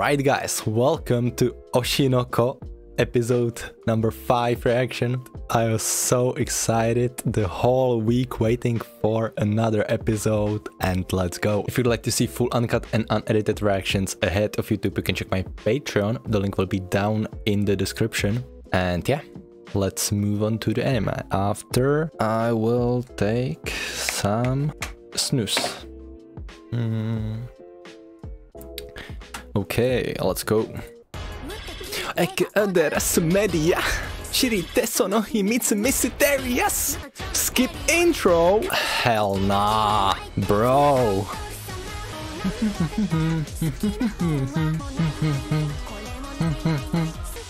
Alright guys, welcome to Oshinoko episode number 5 reaction. I was so excited the whole week waiting for another episode and let's go. If you'd like to see full uncut and unedited reactions ahead of YouTube, you can check my Patreon. The link will be down in the description. And yeah, let's move on to the anime. After, I will take some snooze. Hmm. Okay, let's go. エクアデラスメディア知りてその秘密ミステリアス Skip intro Hell nah bro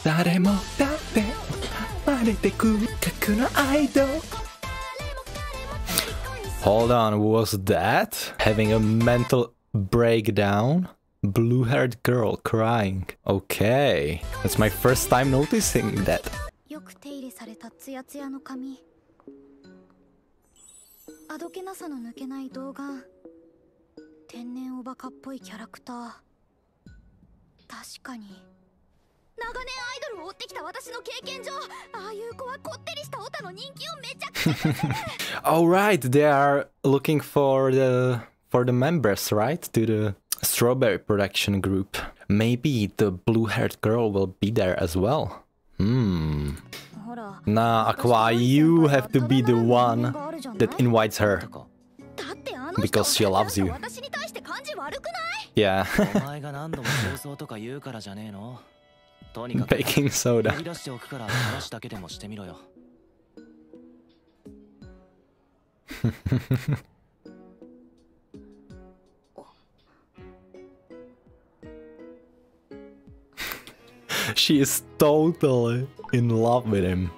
誰もだって生まれてく核のアイドル Hold on, was that? Having a mental breakdown? Blue haired girl crying. Okay, that's my first time noticing that. よく手入れされたツヤツヤの髪あどけなさの抜けない動画天然おバカっぽいキャラクター確かに長年アイドルを追ってきた私の経験上ああいう子はこってりしたオタの人気をめちゃくちゃ稼ぐ Alright, they are looking for the for the members, right? To the strawberry production group. Maybe the blue-haired girl will be there as well. Hmm. Nah, Aqua, you have to be the one that invites her. Because she loves you. Yeah. Baking soda. She is totally in love with him.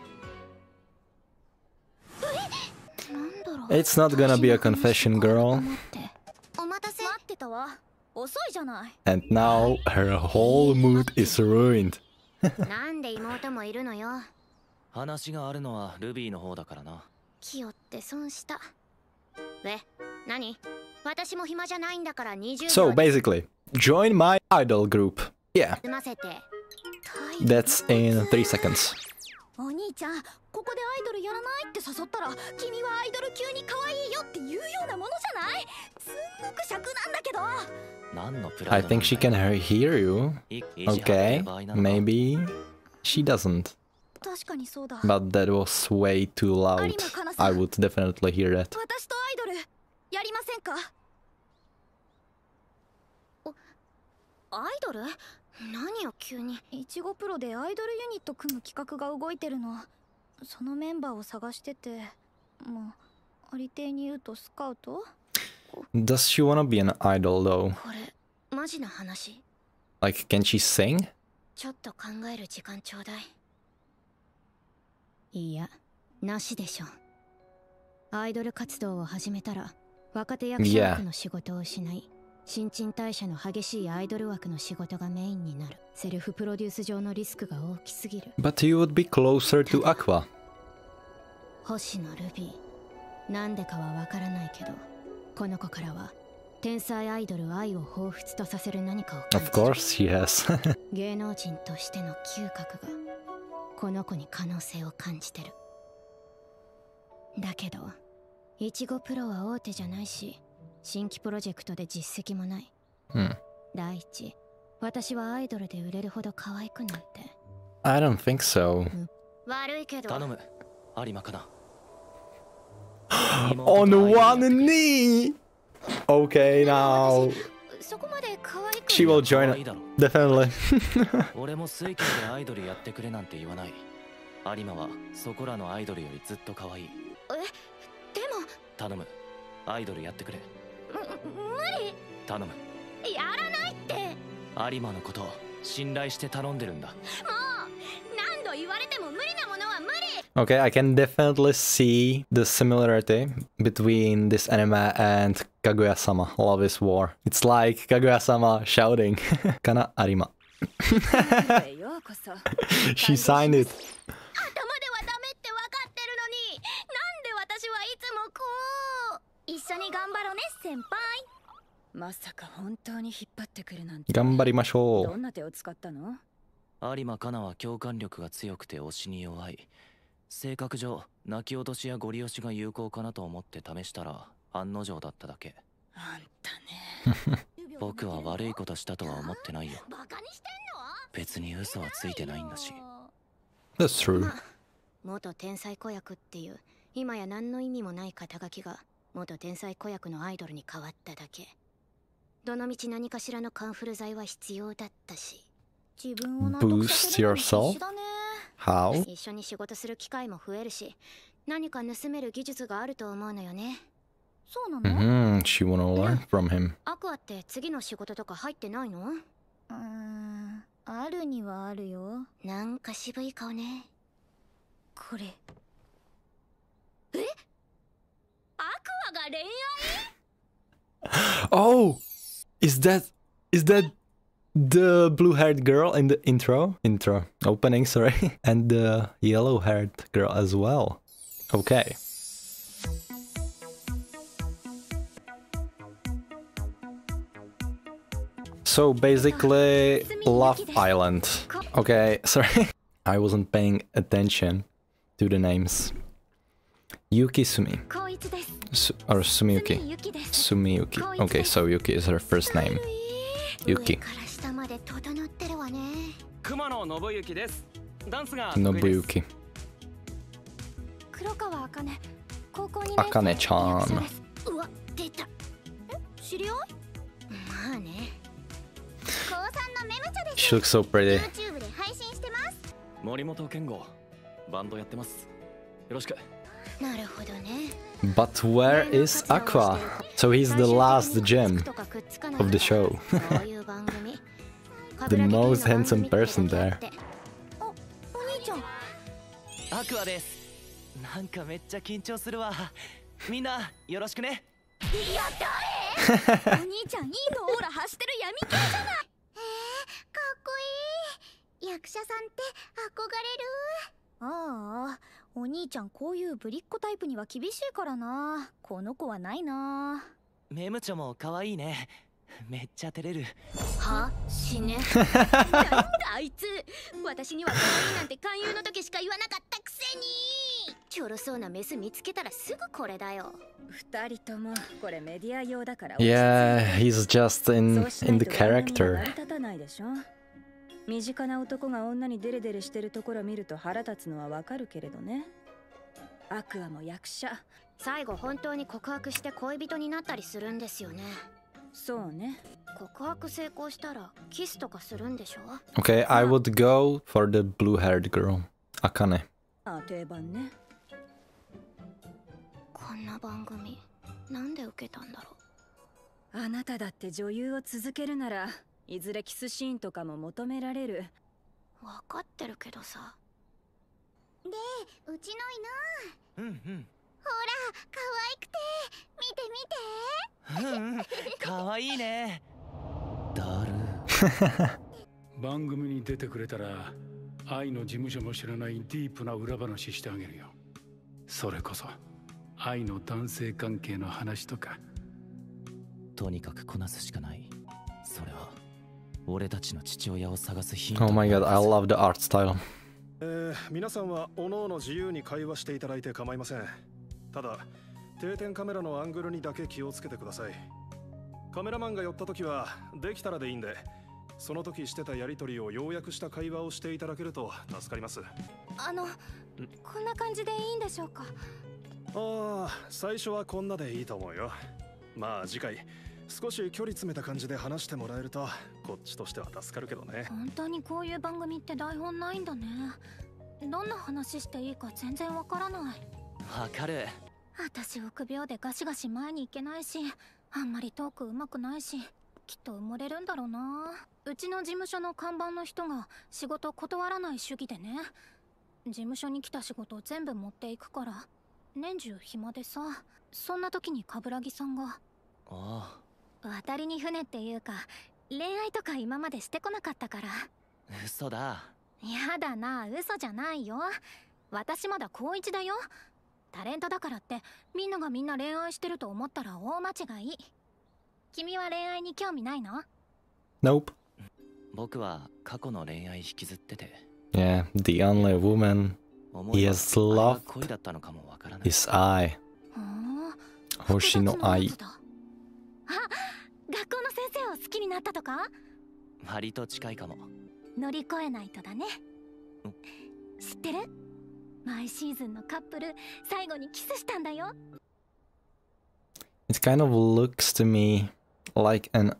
なんだろう It's not gonna be a confession, girl. お待たせ待ってたわ遅いじゃない And now her whole mood is ruined. なんで妹もいるのよ話があるのはルビーの方だからなキヨって損したえ何私も暇じゃないんだから20 So 秒で basically, join my idol group. Yeah, 済ませて that's in 3 seconds. お兄ちゃんここでアイドルやらないって誘ったら君はアイドル級に可愛いよって言うようなものじゃない？すんごく尺なんだけど何のプラ I イドなん think she だ can よ hear you. い意地張って Okay, る場合なのか maybe she doesn't. 確かにそうだ But that was way too loud. I would definitely hear that. 私とアイドルやりませんか？おアイドル？何よ急に。いちごプロでアイドルユニット組む企画が動いてるの。そのメンバーを探してて。まあありていに言うとスカウト？Does she wanna be an idol though? これマジな話。Like, can she sing? ちょっと考える時間ちょうだい。いや。なしでしょ。アイドル活動を始めたら若手役者 Yeah. 枠の仕事を失い新陳代謝の激しいアイドル枠の仕事がメインになる。セルフプロデュース上のリスクが大きすぎる。But you would be closer to Aqua. 星野ルビー。なんでかはわからないけどこの子からは天才アイドル愛を彷彿とさせる何かを感じ Of る course she has. 芸能人としての嗅覚がこの子に可能性を感じてる。だけどいちごプロは大手じゃないし新規プロジェクトで実績もない。Hmm. 第一。私はアイドルで売れるほど可愛くなんて。I don't think so. 悪いけど。頼む。有馬かな。On one knee! Okay, now. そこまで可愛く she will 可 join 愛いだろ。definitely. 俺も水球でアイドルやってくれなんて言わない。有馬はそこらのアイドルよりずっと可愛い。でも。頼む。アイドルやってくれ。む無理頼むやらないって有馬のことを信頼して頼んでるんだもう何度言われても無理なものは無理 Okay, I can definitely see the similarity between this anime and Kaguya-sama, Love is War. It's like Kaguya-sama shouting, Kana Arima. ようこそ She signed it. 頭ではダメって分かってるのになんで私はいつもこう一緒に頑張ろうね先輩 まさか本当に引っ張ってくるなんて。頑張りましょう。どんな手を使ったの？有馬かなは共感力が強くて押しに弱い。性格上泣き落としやゴリ押しが有効かなと思って試したら案の定だっただけ。あんたね。僕は悪いことしたとは思ってないよ。バカにして別に嘘はついてないんだし。That's true. まあ元天才子役っていう今や何の意味もない肩書きが元天才子役のアイドルに変わっただけどのみち何かしらのカンフル剤は必要だったし。自分を納得させるのに必死だね How? 一緒に仕事する機会も増えるし何か盗める技術があると思うのよね。そうなの、hmm She wanna learn from him. アクアって次の仕事とか入ってないの？うーんあるにはあるよ。なんか渋い顔ね。これ。アクアが恋愛？Oh, is that is that the blue-haired girl in the intro? Intro opening, sorry, and the yellow-haired girl as well. Okay. So basically, Love Island. Okay, sorry, I wasn't paying attention to the names. Yuki Sumi, こいつです Su- or Sumiyuki. Sumiyuki. Okay, so Yuki is her first name. ユキ上から下まで整ってるわね熊野信之ですダンスが得意です Nobuyuki. 黒川茜高校にあかねちゃんうわ出た知り合いまあね高3のメムチャで She looks so pretty. YouTube で配信してます森本健吾バンドやってますよろしく But where is Aqua? So he's the last gem of the show. The most handsome person there. です。なんかめっちゃ緊張するわ。みんなよろしくね。お兄ちゃんいいの？オてる闇系じゃない。えー、かっこいい。役者さんって憧れる？ああお兄ちゃんこういうぶりっ子タイプには厳しいからな。この子はないな。メムチョも可愛いね。めっちゃ照れる。は？死ね。あいつ。私には可愛いなんて勧誘の時しか言わなかったくせに。ちょろそうなメス見つけたらすぐこれだよ。二人ともこれメディア用だから Yeah, he's just そ in in い the character. 立たないでしょ身近な男が女にデレデレしてるところ見ると腹立つのはわかるけれどね。アクアも役者。最後本当に告白して恋人になったりするんですよね。そうね。告白成功したらキスとかするんでしょ？Okay, I would go for the blue-haired girl, Akane. あ定番ね。こんな番組なんで受けたんだろあなただって女優を続けるならいずれキスシーンとかも求められる。う分かってるけどさ。うちの犬。うんうん。可愛くて。見て見て。うんうん。可愛いね。だる。番組に出てくれたら愛の事務所も知らないディープな裏話してあげるよ。それこそ愛の男性関係の話とか。とにかくこなすしかない。それは俺たちの父親を探すヒント Oh my god, I love the art style. えー皆さんはおのおの自由に会話していただいて構いません。ただ定点カメラのアングルにだけ気をつけてください。カメラマンが寄った時はできたらでいいんでその時してたやり取りを要約した会話をしていただけると助かります。あのこんな感じでいいんでしょうか？ああ最初はこんなでいいと思うよ。まあ次回少し距離詰めた感じで話してもらえるとこっちとしては助かるけどね。本当にこういう番組って台本ないんだね。どんな話していいか全然わからない。わかる。私臆病でガシガシ前に行けないしあんまりトーク上手くないしきっと埋もれるんだろうな。うちの事務所の看板の人が仕事断らない主義でね。事務所に来た仕事全部持っていくから年中暇でさ。そんな時に冠城さんが。あ渡りに船っていうか恋愛とか今までしてこなかったから。あ嘘だ。やだな嘘じゃないよ。私まだ高一だよ。タレントだからってみんながみんな恋愛してると思ったら大間違い。君は恋愛に興味ないの？Nope. 僕は過去の恋愛引きずってて。Yeah, the only woman 思えば Yes, あれ love が恋だったのかもわからない。is I. 星の愛学校の先生を好きになったとか割と近いかも乗り越えないとだねん知ってる毎シーズンのカップル最後にキスしたんだよ It kind of looks to me like an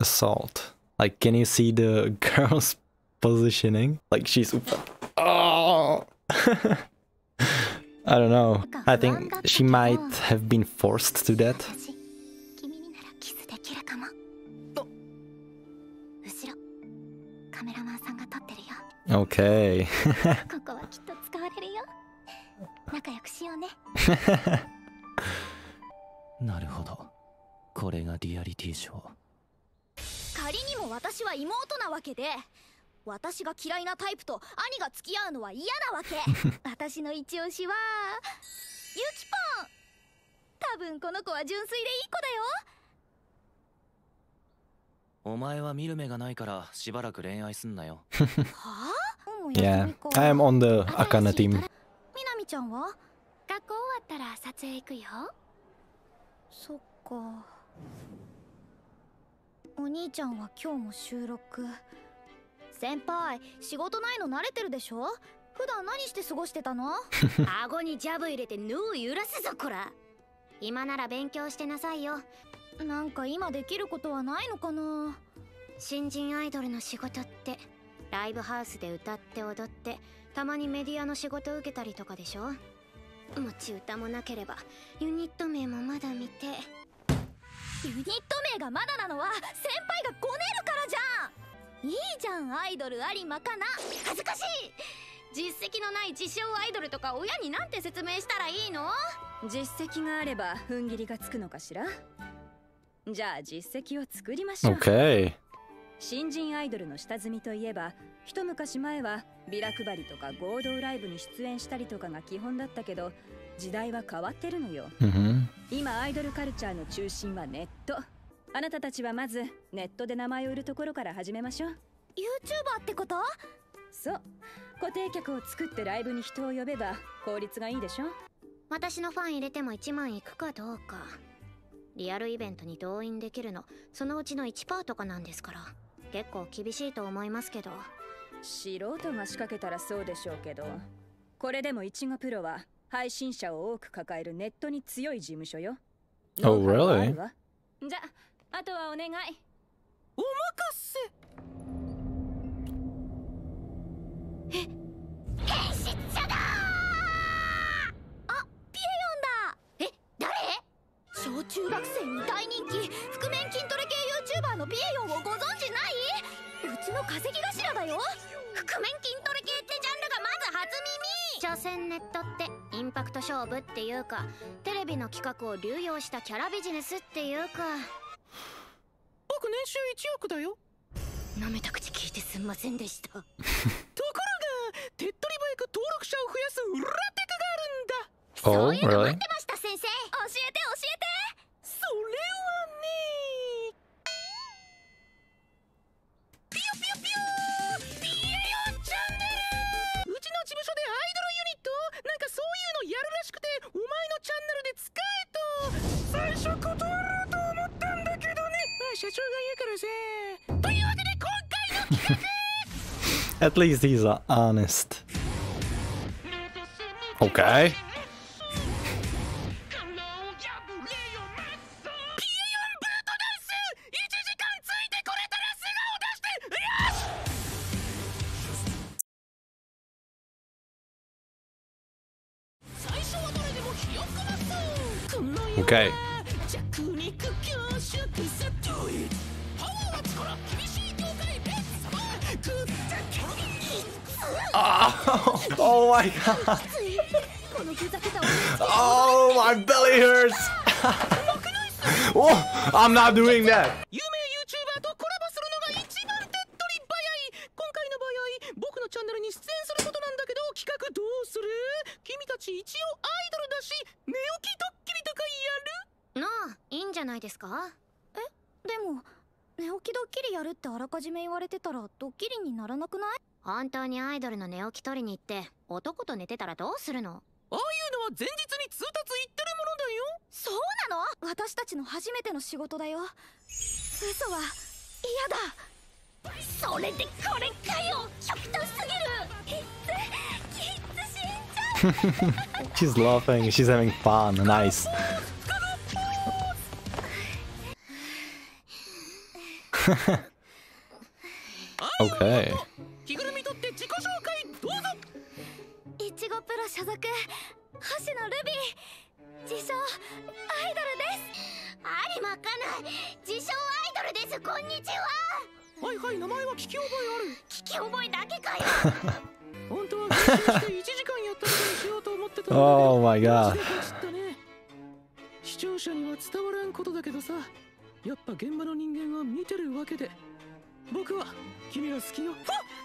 assault. Like, can you see the girl's positioning? Like, she's. Oh! I don't know. I think she might have been forced to that. Okay. ここはきっと使われるよ。仲良くしようね。なるほど。これがリアリティショー。仮にも私は妹なわけで私が嫌いなタイプと兄が付き合うのは嫌なわけ。私の一押しはゆきぽん多分この子は純粋でいい子だよお前は見る目がないからしばらく恋愛すんなよ。はあ？Yeah, I am on the Akana team. みなみちゃんは学校終わったら撮影行くよ。そっか。お兄ちゃんは今日も収録。先輩仕事ないの慣れてるでしょ？普段何して過ごしてたの？顎にジャブ入れてヌー揺らすぞこら。今なら勉強してなさいよなんか今できることはないのかな？新人アイドルの仕事ってライブハウスで歌って踊ってたまにメディアの仕事受けたりとかでしょ？持ち歌もなければユニット名もまだ見て。ユニット名がまだなのは先輩がごねるからじゃん！いいじゃんアイドル有馬かな！恥ずかしい！実績のない自称アイドルとか親になんて説明したらいいの？実績があれば踏ん切りがつくのかしら？じゃあ実績を作りましょう。Okay. 新人アイドルの下積みといえば一昔前はビラ配りとか合同ライブに出演したりとかが基本だったけど時代は変わってるのよ。Mm-hmm. 今アイドルカルチャーの中心はネット。あなたたちはまずネットで名前を売るところから始めましょう。YouTuber ってこと？そう。固定客を作ってライブに人を呼べば効率がいいでしょ。私のファン入れても1万いくかどうかリアルイベントに動員できるのそのうちの1%とかなんですから。結構厳しいと思いますけど。素人が仕掛けたらそうでしょうけど。これでもいちごプロは配信者を多く抱えるネットに強い事務所よ。Oh, ノウハウはあ really? るわ。じゃああとはお願い。お任せえ誰小中学生に大人気覆面筋トレ系 YouTuber のピエヨンをご存知ない？うちの稼ぎ頭だよ。覆面筋トレ系ってジャンルがまず初耳。所詮ネットってインパクト勝負っていうかテレビの企画を流用したキャラビジネスっていうか。僕年収1億だよ。舐めた口聞いてすんませんでした。ところが手っ取り早く登録者を増やす裏テクがあるんだ。Oh, そういうの really? 待って At least he's uh, honest. Okay. My belly hurts. oh, I'm not doing that. チャンネルに出演することなんだけど企画どうする？君たち一応アイドルだし寝起きドッキリとかやる？なあいいんじゃないですか？起ドッキリやるってあらかじめ言われてたらドッキリにならなくない？本当にアイドルの寝起き取りに行って男と寝てたらどうするの？前日に通達言ってるものだよ。そうなの？私たちの初めての仕事だよ。嘘は嫌だ。それでこれかよ。極端すぎる。きつきつ死んじゃう。She's laughing, she's having fun, nice. okay. 着ぐるみ取って自己紹介どうぞ。いちごプロ所属星野ルビー。自称アイドルです。有馬かな自称アイドルです。こんにちは。はいはい名前は聞き覚え聞き覚えだけかよ。あ る本当は練習して1時間やったことにしようと思ってた Oh my マ god. ジでこすったね。視聴者には伝わらんことだけどさ。やっぱ現場の人間は見てるわけで。僕は君が好きよ。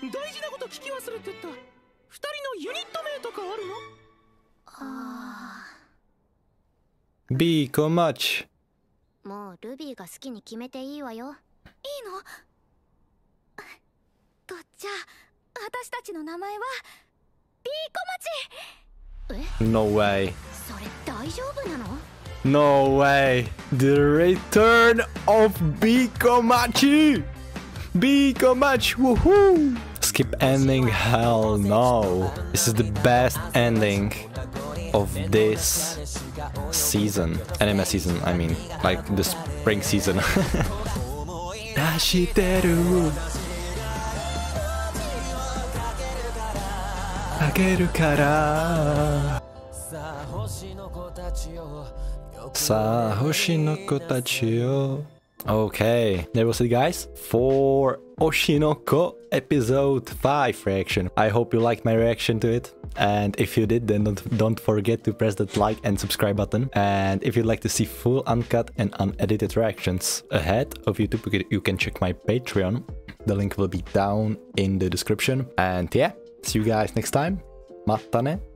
大事なこと聞き忘れてた。二人のユニット名とかあるの？B 小町もうルビーが好きに決めていいわよ。いいの？とっちゃ私たちの名前は？B No way. それ大丈夫なの？No way. The return of B 小町 Woohoo. Skip ending. Hell no. This is the best ending of this season. Anime season, I mean. Like the spring season. 出してるあげるからさあ星の子たちよ Okay, that was it guys for Oshinoko episode 5 reaction. I hope you liked my reaction to it. And if you did, then don't, don't forget to press that like and subscribe button. And if you'd like to see full uncut and unedited reactions ahead of YouTube, you can- check my Patreon. The link will be down in the description. And yeah, see you guys next time. Matane.